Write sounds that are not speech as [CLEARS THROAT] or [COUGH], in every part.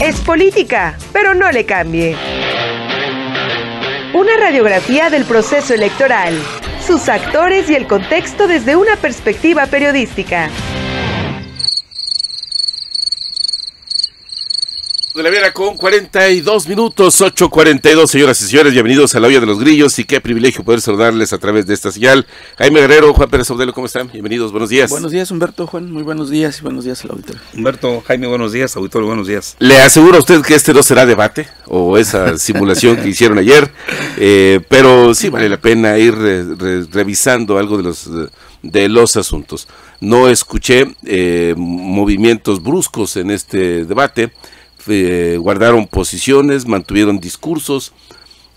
Es política, pero no le cambie. Una radiografía del proceso electoral, sus actores y el contexto desde una perspectiva periodística. De la Vera con 42 minutos, 8.42, señoras y señores, bienvenidos a la olla de los grillos y qué privilegio poder saludarles a través de esta señal. Jaime Guerrero, Juan Pérez Obdelo, ¿cómo están? Bienvenidos, buenos días. Buenos días, Humberto, Juan, muy buenos días y buenos días al auditorio. Humberto, Jaime, buenos días, auditorio, buenos días. Le aseguro a usted que este no será debate o esa [LAUGHS] simulación que hicieron ayer, eh, pero sí vale la pena ir re, re, revisando algo de los, de los asuntos. No escuché eh, movimientos bruscos en este debate eh, guardaron posiciones, mantuvieron discursos,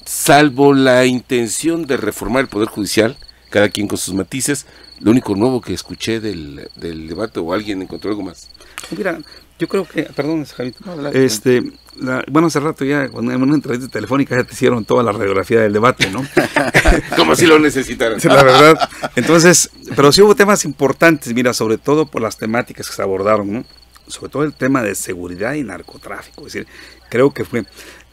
salvo la intención de reformar el Poder Judicial, cada quien con sus matices. Lo único nuevo que escuché del, del debate, o alguien encontró algo más. Mira, yo creo que, perdón, Javito, no, este, la, bueno, hace rato ya, en una entrevista telefónica ya te hicieron toda la radiografía del debate, ¿no? [LAUGHS] Como si lo necesitaran. Sí, la verdad. Entonces, pero sí hubo temas importantes, mira, sobre todo por las temáticas que se abordaron, ¿no? Sobre todo el tema de seguridad y narcotráfico. Es decir, creo que fue,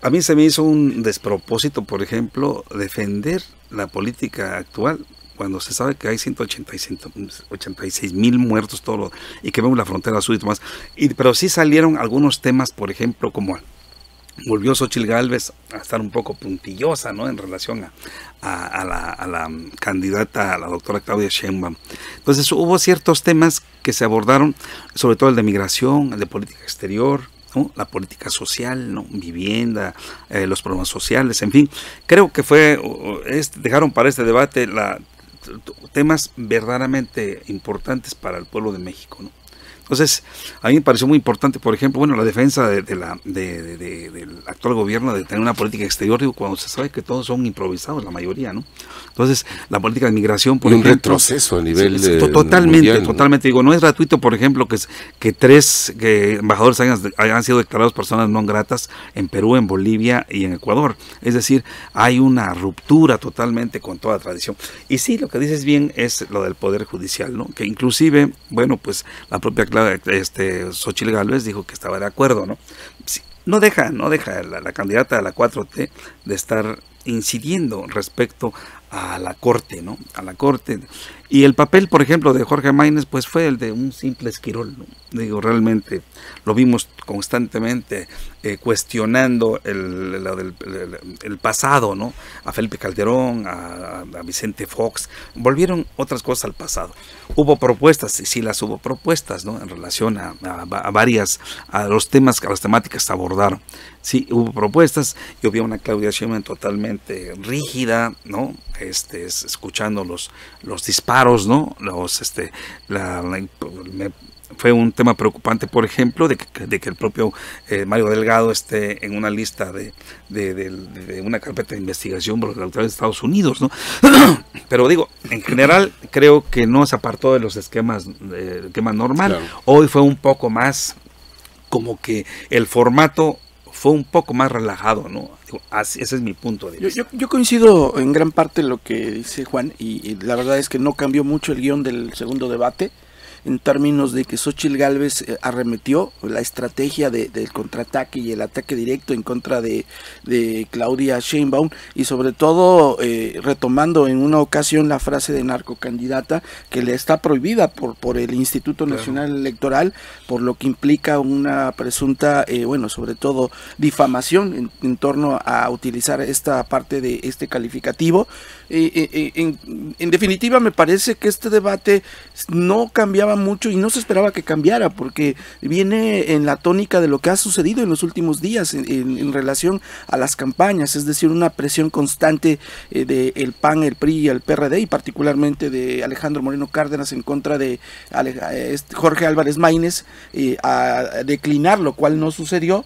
a mí se me hizo un despropósito, por ejemplo, defender la política actual cuando se sabe que hay 186 mil muertos todo lo, y que vemos la frontera sur y demás. Y, pero sí salieron algunos temas, por ejemplo, como volvió Xochitl Galvez a estar un poco puntillosa ¿no? en relación a, a, a, la, a, la, candidata, a la doctora Claudia Sheinbaum. Entonces hubo ciertos temas que se abordaron, sobre todo el de migración, el de política exterior, la política social, vivienda, eh, los problemas sociales, en fin. Creo que fue, es, dejaron para este debate la, temas verdaderamente importantes para el pueblo de México. ¿no? Entonces, a mí me pareció muy importante, por ejemplo, bueno, la defensa de, de la, de, de, del actual gobierno de tener una política exterior, digo, cuando se sabe que todos son improvisados, la mayoría, ¿no? Entonces, la política de migración, por un ejemplo, retroceso a nivel sí, totalmente, mundial, totalmente. Digo, no es gratuito, por ejemplo, que, que tres que embajadores hayan, hayan sido declarados personas no gratas en Perú, en Bolivia y en Ecuador. Es decir, hay una ruptura totalmente con toda tradición. Y sí, lo que dices bien es lo del poder judicial, ¿no? Que inclusive, bueno, pues la propia este Xochitl Gálvez dijo que estaba de acuerdo, ¿no? No deja, no deja la, candidata a la 4T de estar incidiendo respecto a la corte, ¿no? A la corte. Y el papel, por ejemplo, de Jorge Maínez, pues fue el de un simple esquirol. Digo, realmente lo vimos constantemente eh, cuestionando el, el, pasado, ¿no? A Felipe Calderón, a, Vicente Fox, volvieron otras cosas al pasado. Hubo propuestas, y sí las hubo propuestas, ¿no? En relación a, varias, a los temas, a las temáticas que abordaron. Sí, hubo propuestas, yo vi a una Claudia Sheinbaum totalmente rígida, ¿no? Este, escuchando los, los disparos, ¿no? Los, este, la, fue un tema preocupante, por ejemplo, de que, de que el propio eh, Mario Delgado esté en una lista de, de, de, de, una carpeta de investigación por los autoridades de Estados Unidos, ¿no? [CLEARS THROAT] Pero digo, en general creo que no se apartó de los esquemas, de esquema normal. Claro. Hoy fue un poco más como que el formato fue un poco más relajado, ¿no? Así, ese es mi punto de vista. Yo, yo, yo, coincido en gran parte en lo que dice Juan y, y, la verdad es que no cambió mucho el guion del segundo debate en términos de que Xochitl Galvez eh, arremetió la estrategia de, del contraataque y el ataque directo en contra de, de Claudia Sheinbaum y sobre todo eh, retomando en una ocasión la frase de narcocandidata que le está prohibida por, por el Instituto Nacional claro. Electoral por lo que implica una presunta, eh, bueno, sobre todo difamación en, en, torno a utilizar esta parte de este calificativo. Eh, en, definitiva me parece que este debate no cambiaba mucho y no se esperaba que cambiara porque viene en la tónica de lo que ha sucedido en los últimos días en, relación a las campañas, es decir, una presión constante eh, del de PAN, el PRI y el PRD y particularmente de Alejandro Moreno Cárdenas en contra de Ale, Jorge Álvarez Maínez eh, a declinar, lo cual no sucedió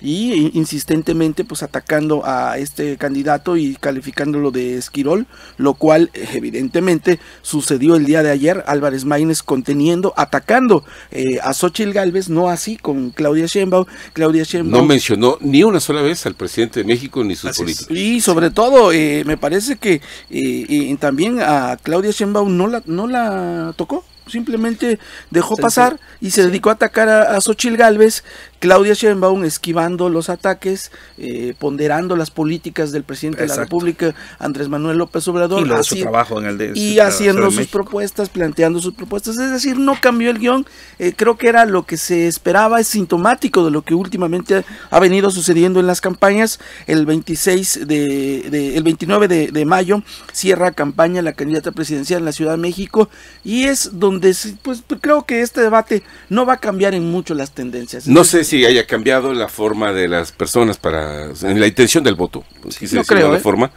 y insistentemente pues atacando a este candidato y calificándolo de esquirol, lo cual evidentemente sucedió el día de ayer, Álvarez Maínez conteniendo, atacando eh, a Xochitl Galvez, no así con Claudia Sheinbaum, Claudia Sheinbaum no mencionó ni una sola vez al presidente de México ni sus políticos. Y sobre todo eh, me parece que eh, también a Claudia Sheinbaum no la, no la tocó simplemente dejó pasar y se dedicó a atacar a, a Xochitl Galvez, Claudia Sheinbaum esquivando los ataques, eh, ponderando las políticas del presidente de la República, Andrés Manuel López Obrador, y, trabajo en el y haciendo sus propuestas, planteando sus propuestas, es decir, no cambió el guion, eh, creo que era lo que se esperaba, es sintomático de lo que últimamente ha venido sucediendo en las campañas, el 26 de, el 29 de, de mayo cierra campaña la candidata presidencial en la Ciudad de México y es donde pues creo que este debate no va a cambiar en mucho las tendencias. No sé si haya cambiado la forma de las personas para en la intención del voto. no creo, la ¿eh? forma.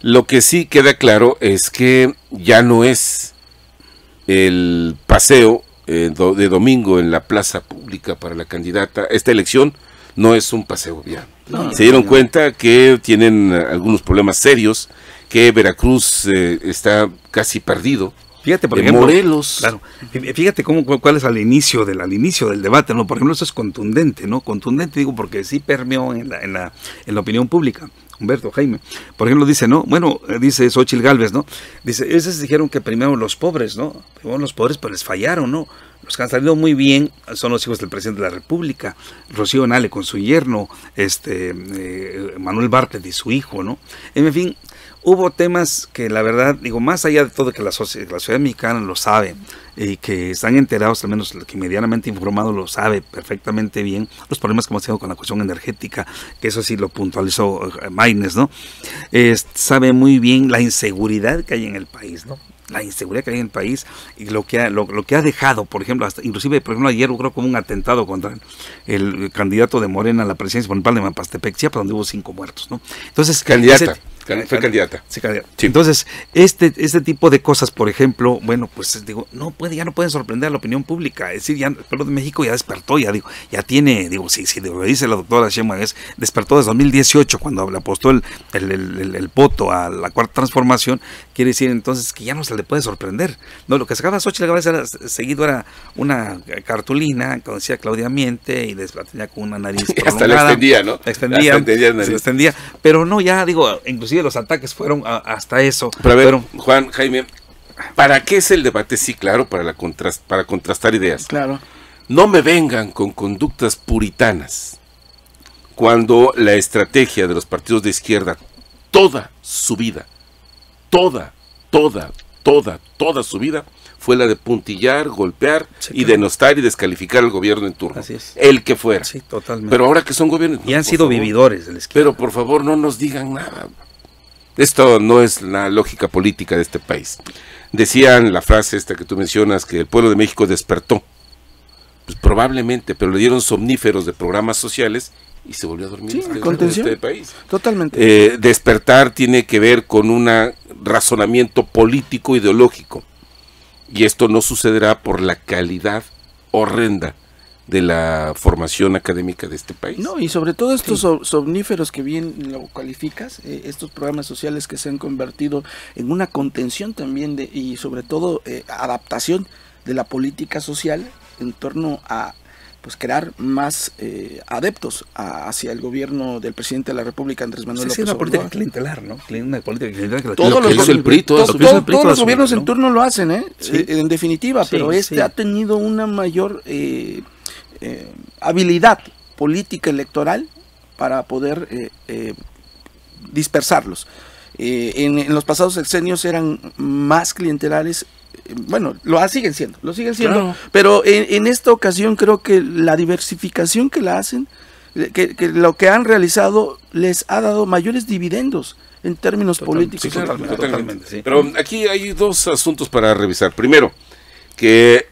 Lo que sí queda claro es que ya no es el paseo eh, de domingo en la plaza pública para la candidata. Esta elección no es un paseo ya. Se dieron cuenta que tienen algunos problemas serios, que Veracruz eh, está casi perdido Fíjate, por ejemplo, Morelos. Claro. Fíjate cómo, cuál es al inicio del, al inicio del debate, ¿no? Por ejemplo, eso es contundente, ¿no? Contundente, digo, porque sí permeó en la, en la, en la opinión pública. Humberto Jaime. Por ejemplo, dice, ¿no? Bueno, eh, dice Xochil Galvez, ¿no? Dice, esos dijeron que primero los pobres, ¿no? Primero los pobres, pero les fallaron, ¿no? Los que han salido muy bien son los hijos del presidente de la República, Rocío Nale con su yerno, este, eh, Manuel Bartlett y su hijo, ¿no? En fin, hubo temas que la verdad, digo, más allá de todo que la, sociedad, la ciudad mexicana lo sabe y que están enterados, al menos el que medianamente informado lo sabe perfectamente bien, los problemas que hemos tenido con la cuestión energética, que eso sí lo puntualizó eh, Maynes, ¿no? sabe muy bien la inseguridad que hay en el país, ¿no? la inseguridad que hay en el país y lo que ha, lo, que ha dejado, por ejemplo, hasta, inclusive, por ejemplo, ayer creo como un atentado contra el, candidato de Morena a la presidencia municipal de Mapastepec, Chiapas, donde hubo cinco muertos, ¿no? Entonces, candidata. Fue candidata. Sí, Entonces, este, este tipo de cosas, por ejemplo, bueno, pues digo, no puede, ya no pueden sorprender a la opinión pública. Es decir, ya el pueblo de México ya despertó, ya digo, ya tiene, digo, si, si lo dice la doctora Shema, es despertó desde 2018, cuando le apostó el, el, voto a la cuarta transformación, quiere decir entonces que ya no se le puede sorprender. No, lo que sacaba Xochitl era, seguido era una cartulina, como decía Claudia Miente, y la tenía con una nariz [LAUGHS] Hasta la extendía, ¿no? La extendía, extendía, se extendía, pero no, ya digo, inclusive de los ataques fueron hasta eso. Pero a ver, Juan, Jaime, ¿para qué es el debate? Sí, claro, para, la para contrastar ideas. Claro. No me vengan con conductas puritanas cuando la estrategia de los partidos de izquierda, toda su vida, toda, toda, toda, toda su vida, fue la de puntillar, golpear y denostar y descalificar al gobierno en turno. Así es. El que fuera. Sí, totalmente. Pero ahora que son gobiernos... Y han sido vividores del Pero por favor no nos digan nada. Esto no es la lógica política de este país. Decían la frase esta que tú mencionas, que el pueblo de México despertó. Pues probablemente, pero le dieron somníferos de programas sociales y se volvió a dormir sí, en este país. Totalmente. Eh, despertar tiene que ver con un razonamiento político ideológico. Y esto no sucederá por la calidad horrenda de la formación académica de este país. No, y sobre todo estos somníferos que bien lo calificas, eh, estos programas sociales que se han convertido en una contención también de, y sobre todo eh, adaptación de la política social en torno a pues crear más eh, adeptos hacia el gobierno del presidente de la República, Andrés Manuel sí, López una política clientelar, ¿no? Una política clientelar que todos los, el PRI, todos, los gobiernos en turno lo hacen, ¿eh? eh en definitiva, pero este ha tenido una mayor eh, habilidad política electoral para poder dispersarlos. En, en, los pasados sexenios eran más clientelares bueno, lo siguen siendo, lo siguen siendo, pero en, esta ocasión creo que la diversificación que la hacen, que, lo que han realizado les ha dado mayores dividendos en términos políticos. totalmente, Pero aquí hay dos asuntos para revisar. Primero, que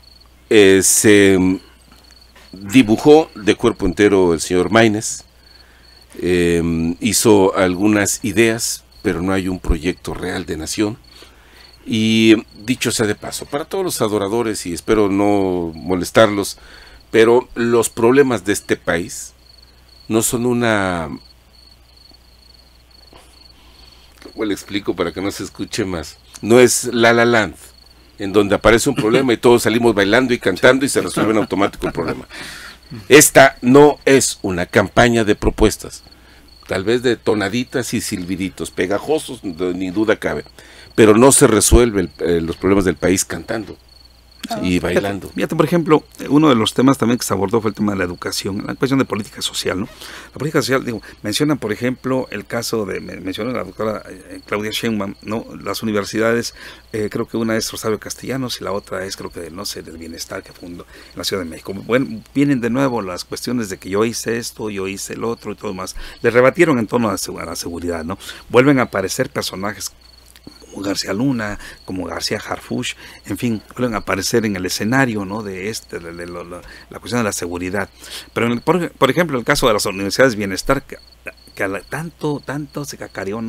eh, se dibujó de cuerpo entero el señor Maines, eh, hizo algunas ideas, pero no hay un proyecto real de nación. Y dicho sea de paso, para todos los adoradores, y espero no molestarlos, pero los problemas de este país no son una... ¿Cómo le explico para que no se escuche más? No es La La Land, en donde aparece un problema y todos salimos bailando y cantando y se resuelve en automático el problema. Esta no es una campaña de propuestas, tal vez de tonaditas y silbiditos, pegajosos, ni duda cabe pero no se resuelven eh, los problemas del país cantando. Y bailando. Fíjate, por ejemplo, uno de los temas también que se abordó fue el tema de la educación, la cuestión de política social, ¿no? La política social, digo, mencionan, por ejemplo, el caso de, mencionó la doctora eh, Claudia Sheinbaum, ¿no? Las universidades, eh, creo que una es Rosario Castellanos y la otra es, creo que, no sé, del bienestar que fundó en la Ciudad de México. Bueno, vienen de nuevo las cuestiones de que yo hice esto, yo hice el otro y todo más. Le rebatieron en torno a la seguridad, ¿no? Vuelven a aparecer personajes García Luna, como García Harfush, en fin, pueden aparecer en el escenario ¿no? de este, de, la cuestión de la seguridad. Pero en por, ejemplo, el caso de las universidades de bienestar, que, tanto, tanto se cacareó.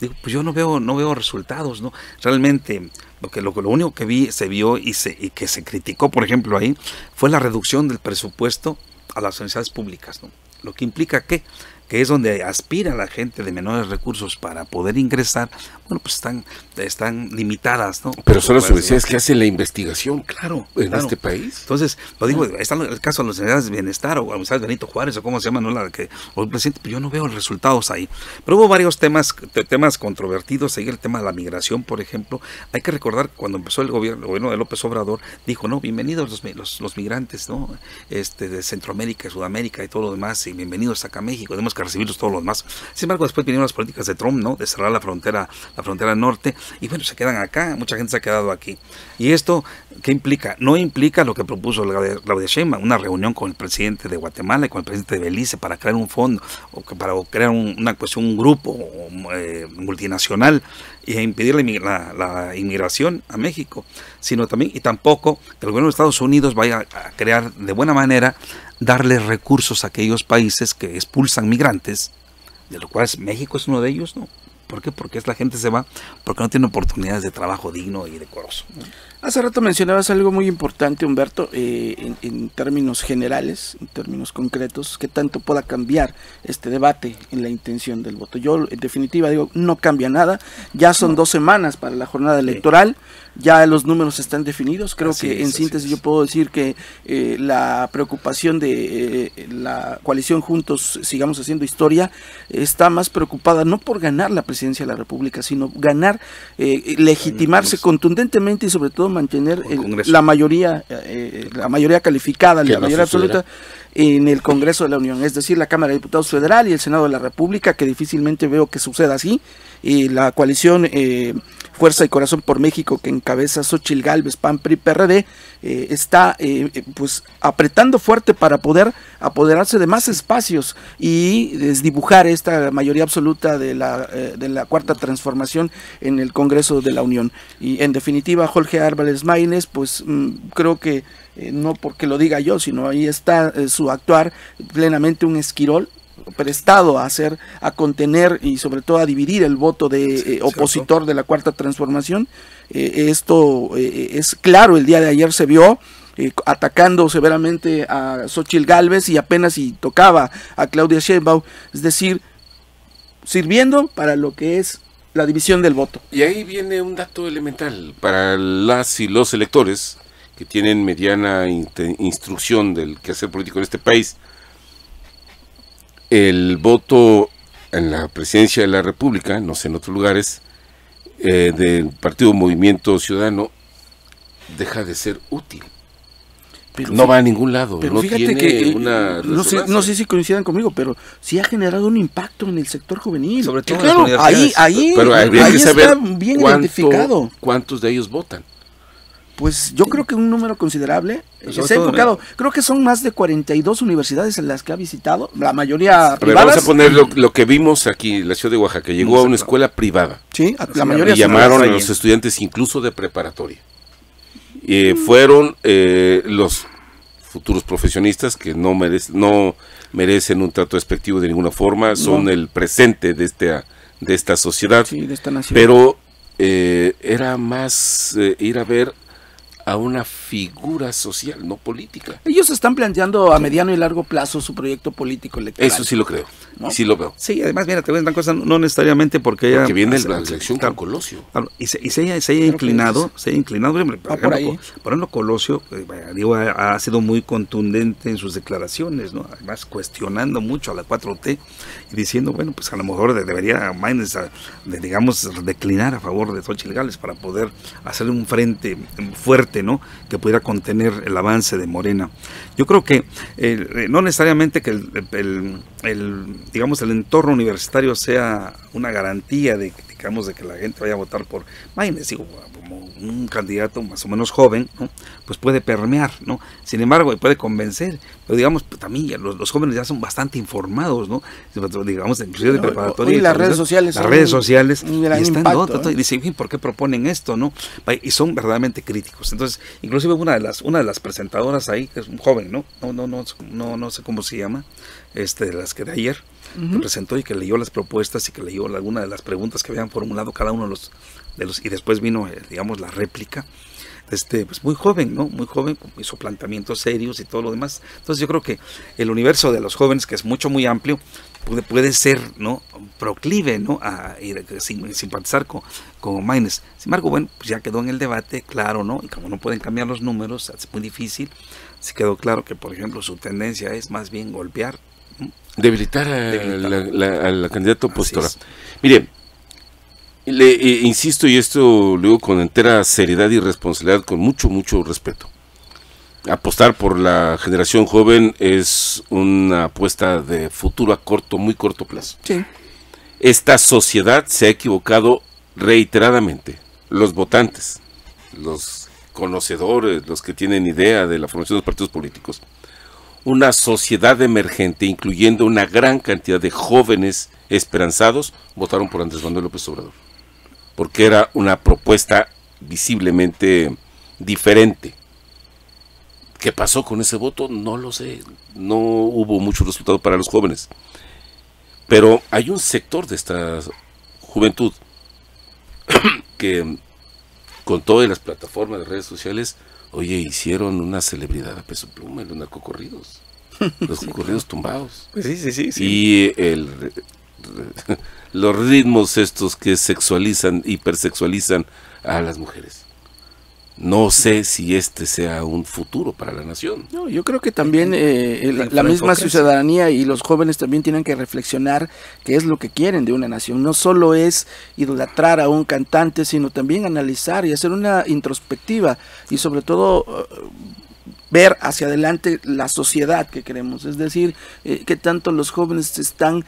Digo, pues yo no veo, no veo resultados, ¿no? Realmente lo que lo, lo único que vi, se vio y, se, y que se criticó, por ejemplo, ahí, fue la reducción del presupuesto a las universidades públicas, ¿no? Lo que implica que que es donde aspira la gente de menores recursos para poder ingresar, bueno, pues están, están limitadas, ¿no? Pero son las universidades que hacen la investigación, claro, en este país. Entonces, lo digo, está el caso de las universidades de bienestar o universidades Benito Juárez o cómo se llama, ¿no? La que, o el presidente, pues yo no veo resultados ahí. Pero hubo varios temas, temas controvertidos, ahí el tema de la migración, por ejemplo. Hay que recordar cuando empezó el gobierno, el gobierno de López Obrador, dijo, no, bienvenidos los, los, los migrantes, ¿no? Este, de Centroamérica, Sudamérica y todo lo demás, y bienvenidos acá a México, tenemos que recibirlos todos los más. Sin embargo, después vinieron las políticas de Trump, ¿no? De cerrar la frontera, frontera norte, y bueno, se quedan acá, mucha gente se ha quedado aquí. ¿Y esto qué implica? No implica lo que propuso Claudia Sheinbaum, una reunión con el presidente de Guatemala y con el presidente de Belice para crear un fondo, o para crear una cuestión, un grupo eh, multinacional y impedir la, inmigración a México, sino también, y tampoco que el gobierno de Estados Unidos vaya a crear de buena manera darle recursos a aquellos países que expulsan migrantes, de los cuales México es uno de ellos, ¿no? ¿Por qué? Porque es la gente se va porque no tiene oportunidades de trabajo digno y decoroso. Hace rato mencionabas algo muy importante, Humberto, eh, en, términos generales, en términos concretos, que tanto pueda cambiar este debate en la intención del voto. Yo, en definitiva, digo, no cambia nada. Ya son dos semanas para la jornada electoral ya los números están definidos. Creo que en síntesis yo puedo decir que eh, la preocupación de eh, la coalición Juntos Sigamos Haciendo Historia está más preocupada no por ganar la presidencia de la República, sino ganar, eh, legitimarse contundentemente y sobre todo mantener la mayoría, la mayoría calificada, la mayoría absoluta en el Congreso de la Unión, es decir, la Cámara de Diputados Federal y el Senado de la República, que difícilmente veo que suceda así. Y la coalición Fuerza y Corazón por México que encabeza Xochil Gálvez, PAN, PRI, PRD, eh, está eh, eh, pues apretando fuerte para poder apoderarse de más espacios y desdibujar esta mayoría absoluta de la, de la cuarta transformación en el Congreso de la Unión. Y en definitiva, Jorge Álvarez Maínez, pues mm, creo que no porque lo diga yo, sino ahí está su actuar plenamente un esquirol prestado a hacer, a contener y sobre todo a dividir el voto de eh, opositor de la cuarta transformación. Eh, esto eh, es claro, el día de ayer se vio atacando severamente a Xochitl Galvez y apenas si tocaba a Claudia Sheinbaum, es decir, sirviendo para lo que es la división del voto. Y ahí viene un dato elemental para las y los electores que tienen mediana instrucción del quehacer político en este país el voto en la presidencia de la República, no sé en otros lugares, eh, del Partido Movimiento Ciudadano deja de ser útil. no va a ningún lado. Pero no fíjate que una no sé, no sé si coincidan conmigo, pero sí ha generado un impacto en el sector juvenil. Sobre todo claro, ahí, ahí, pero ahí está bien identificado. ¿Cuántos de ellos votan? Pues yo creo que un número considerable. Pues se ha enfocado, creo que son más de 42 universidades en las que ha visitado, la mayoría privadas. Vamos a poner lo, que vimos aquí en la ciudad de Oaxaca. Llegó a una escuela privada. Sí, la mayoría. Y llamaron a los estudiantes incluso de preparatoria. Y fueron eh, los futuros profesionistas que no, merecen, no merecen un trato despectivo de ninguna forma, son el presente de esta, de esta sociedad. Sí, de esta nación. Pero eh, era más eh, ir a ver a una figura social, no política. Ellos están planteando a mediano y largo plazo su proyecto político electoral. Eso sí lo creo, sí lo veo. Sí, además, mira, te voy a decir una cosa, no necesariamente porque ella... Porque viene la elección con Colosio. y se, y se, haya, inclinado, se haya inclinado, por, ejemplo, por, ejemplo, Colosio, eh, digo, ha, sido muy contundente en sus declaraciones, ¿no? Además, cuestionando mucho a la 4T y diciendo, bueno, pues a lo mejor debería de, digamos, declinar a favor de Xochitl Gales para poder hacer un frente fuerte ¿no? Que pudiera contener el avance de Morena. Yo creo que eh, no necesariamente que el, digamos, el entorno universitario sea una garantía de, digamos, de que la gente vaya a votar por, imagínense, digo, como un candidato más o menos joven, ¿no? pues puede permear, ¿no? Sin embargo, puede convencer, pero digamos, pues, también los, jóvenes ya son bastante informados, ¿no? Digamos, inclusive de preparatoria. Y las redes sociales. Las redes sociales. Y están, ¿eh? y dicen, ¿por qué proponen esto, no? Y son verdaderamente críticos. Entonces, inclusive una de las, una de las presentadoras ahí, que es un joven, ¿no? No, no, no, no, no sé cómo se llama, este, de las que de ayer, presentó y que leyó las propuestas y que leyó alguna de las preguntas que habían formulado cada uno de los, de los y después vino, eh, digamos, la réplica. Este, pues muy joven, ¿no? Muy joven, hizo planteamientos serios y todo lo demás. Entonces yo creo que el universo de los jóvenes, que es mucho, muy amplio, puede, puede ser, ¿no? Proclive, ¿no? A, simpatizar con, con Maynes. Sin embargo, bueno, pues ya quedó en el debate, claro, ¿no? Y como no pueden cambiar los números, es muy difícil. Se quedó claro que, por ejemplo, su tendencia es más bien golpear Debilitar a, La, candidata opositora. Mire, le eh, insisto, y esto lo digo con entera seriedad y responsabilidad, con mucho, mucho respeto. Apostar por la generación joven es una apuesta de futuro a corto, muy corto plazo. Esta sociedad se ha equivocado reiteradamente. Los votantes, los conocedores, los que tienen idea de la formación de los partidos políticos, una sociedad emergente, incluyendo una gran cantidad de jóvenes esperanzados, votaron por Andrés Manuel López Obrador. Porque era una propuesta visiblemente diferente. ¿Qué pasó con ese voto? No lo sé. No hubo mucho resultado para los jóvenes. Pero hay un sector de esta juventud [COUGHS] que con todas las plataformas de redes sociales Oye, hicieron una celebridad a peso pluma en [LAUGHS] los narcocorridos. Los corridos tumbados. Pues sí, sí, sí, Y el, [LAUGHS] los ritmos estos que sexualizan, hipersexualizan a las mujeres no sé si este sea un futuro para la nación. No, yo creo que también eh, la, misma ciudadanía y los jóvenes también tienen que reflexionar qué es lo que quieren de una nación. No solo es idolatrar a un cantante, sino también analizar y hacer una introspectiva y sobre todo eh, ver hacia adelante la sociedad que queremos, es decir, eh, que tanto los jóvenes están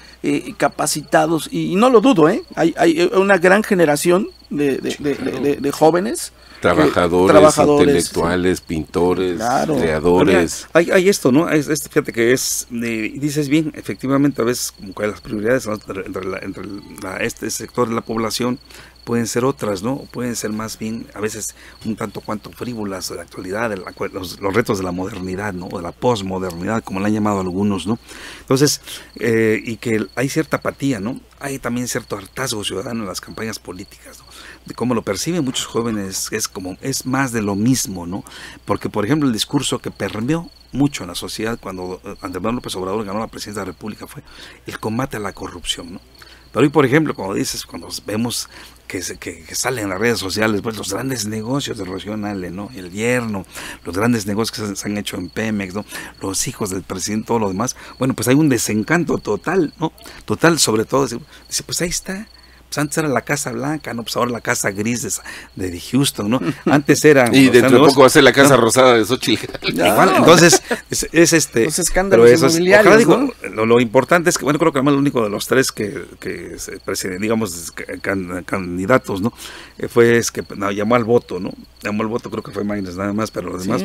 capacitados, y, no lo dudo, ¿eh? hay, hay una gran generación de, de jóvenes Trabajadores, intelectuales, pintores, creadores. hay, esto, ¿no? Es, fíjate que es, dices bien, efectivamente, a veces como que las prioridades entre, este sector de la población pueden ser otras, ¿no? Pueden ser más bien a veces un tanto cuanto frívolas de la actualidad, de los, retos de la modernidad, ¿no? O de la posmodernidad, como la han llamado algunos, ¿no? Entonces, eh, y que hay cierta apatía, ¿no? Hay también cierto hartazgo ciudadano en las campañas políticas. De cómo lo perciben muchos jóvenes, es como, es más de lo mismo, ¿no? Porque, por ejemplo, el discurso que permeó mucho en la sociedad cuando eh, Andrés López Obrador ganó la presidencia de la República fue el combate a la corrupción, ¿no? Pero hoy, por ejemplo, como dices, cuando vemos que, que, salen en las redes sociales, pues los grandes negocios de Regional, ¿no? El yerno, los grandes negocios que se, han hecho en Pemex, ¿no? Los hijos del presidente, todo lo demás. Bueno, pues hay un desencanto total, ¿no? Total, sobre todo, dice, pues ahí está, pues antes era la Casa Blanca, ¿no? Pues ahora la Casa Gris de, de Houston, ¿no? Antes era... [LAUGHS] y dentro de poco va a ser la Casa Rosada de Xochitl. [LAUGHS] entonces, es, este... Los escándalos inmobiliarios, lo, importante es que, bueno, creo que además el único de los tres que, que digamos, candidatos, ¿no? Eh, fue es que llamó al voto, ¿no? Llamó al voto, creo que fue Maynes nada más, pero los demás...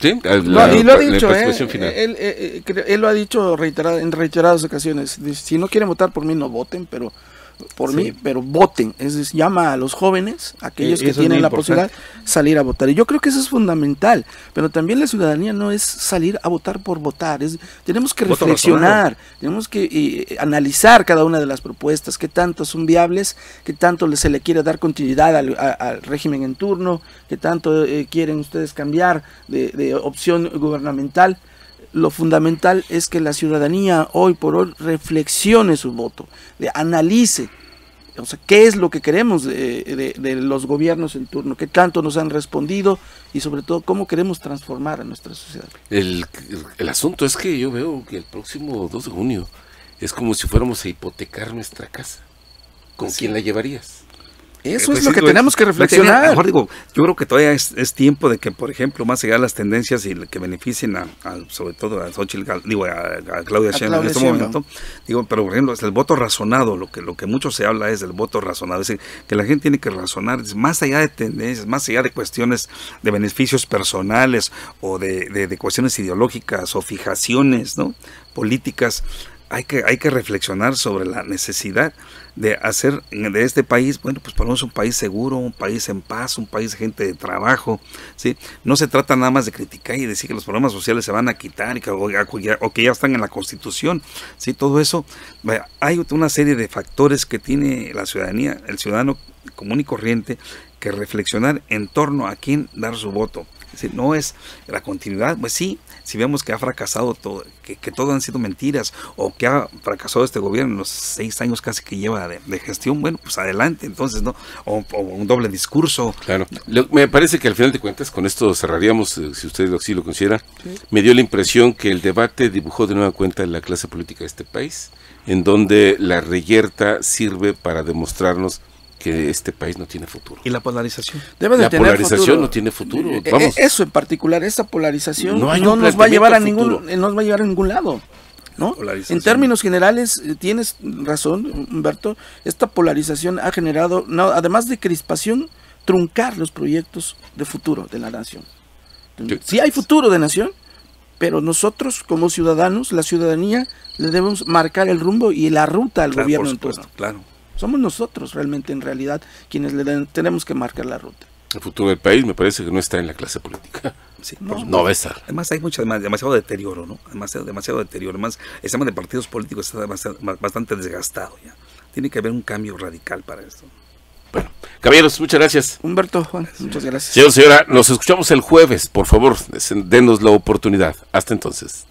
Sí, y lo ha dicho, ¿eh? Él, eh, eh, él, lo ha dicho en reiteradas ocasiones. si no quieren votar por mí, no voten, pero por mí, pero voten. Es decir, llama a los jóvenes, aquellos que tienen la posibilidad, salir a votar. Y yo creo que eso es fundamental. Pero también la ciudadanía no es salir a votar por votar. Es, tenemos que reflexionar, tenemos que eh, analizar cada una de las propuestas, qué tanto son viables, qué tanto se le quiere dar continuidad al, régimen en turno, qué tanto eh, quieren ustedes cambiar de opción gubernamental lo fundamental es que la ciudadanía hoy por hoy reflexione su voto, analice, o sea, qué es lo que queremos de, los gobiernos en turno, qué tanto nos han respondido y sobre todo cómo queremos transformar a nuestra sociedad. El, asunto es que yo veo que el próximo 2 de junio es como si fuéramos a hipotecar nuestra casa. ¿Con quién la llevarías? Eso es lo que tenemos que reflexionar. Mejor digo, yo creo que todavía es, tiempo de que, por ejemplo, más allá de las tendencias y que beneficien a, sobre todo a Xochitl, digo, a, Claudia Sheinbaum en este momento, digo, pero por ejemplo, es el voto razonado, lo que lo que mucho se habla es del voto razonado, es decir, que la gente tiene que razonar más allá de tendencias, más allá de cuestiones de beneficios personales o de, de, de cuestiones ideológicas o fijaciones, ¿no? políticas, hay que, hay que reflexionar sobre la necesidad de hacer de este país, bueno, pues ponemos un país seguro, un país en paz, un país gente de trabajo, ¿sí? No se trata nada más de criticar y decir que los problemas sociales se van a quitar y que, o, que ya están en la Constitución, ¿sí? Todo eso, hay una serie de factores que tiene la ciudadanía, el ciudadano común y corriente, que reflexionar en torno a quién dar su voto. No es la continuidad, pues sí, si vemos que ha fracasado todo, que, todo han sido mentiras, o que ha fracasado este gobierno en los seis años casi que lleva de, gestión, bueno, pues adelante, entonces, ¿no? O, un doble discurso. Claro. me parece que al final de cuentas, con esto cerraríamos, eh, si usted así lo considera, me dio la impresión que el debate dibujó de nueva cuenta la clase política de este país, en donde la reyerta sirve para demostrarnos que este país no tiene futuro. ¿Y la polarización? Debe de la polarización no tiene futuro. Eh, Vamos. Eh, eso en particular, esa polarización no, nos va a llevar a ningún, nos va a llevar a ningún lado. ¿no? En términos generales, eh, tienes razón, Humberto, esta polarización ha generado, además de crispación, truncar los proyectos de futuro de la nación. Si hay futuro de nación, pero nosotros como ciudadanos, la ciudadanía, le debemos marcar el rumbo y la ruta al gobierno. claro. Somos nosotros realmente en realidad quienes le tenemos que marcar la ruta. El futuro del país me parece que no está en la clase política. Sí, no, no va a estar. Además hay mucho, demasiado deterioro, ¿no? Demasiado, demasiado deterioro. Además, el sistema de partidos políticos está bastante desgastado ya. Tiene que haber un cambio radical para esto. Bueno, caballeros, muchas gracias. Humberto, Juan, muchas gracias. Señor, señora, nos escuchamos el jueves. Por favor, denos la oportunidad. Hasta entonces.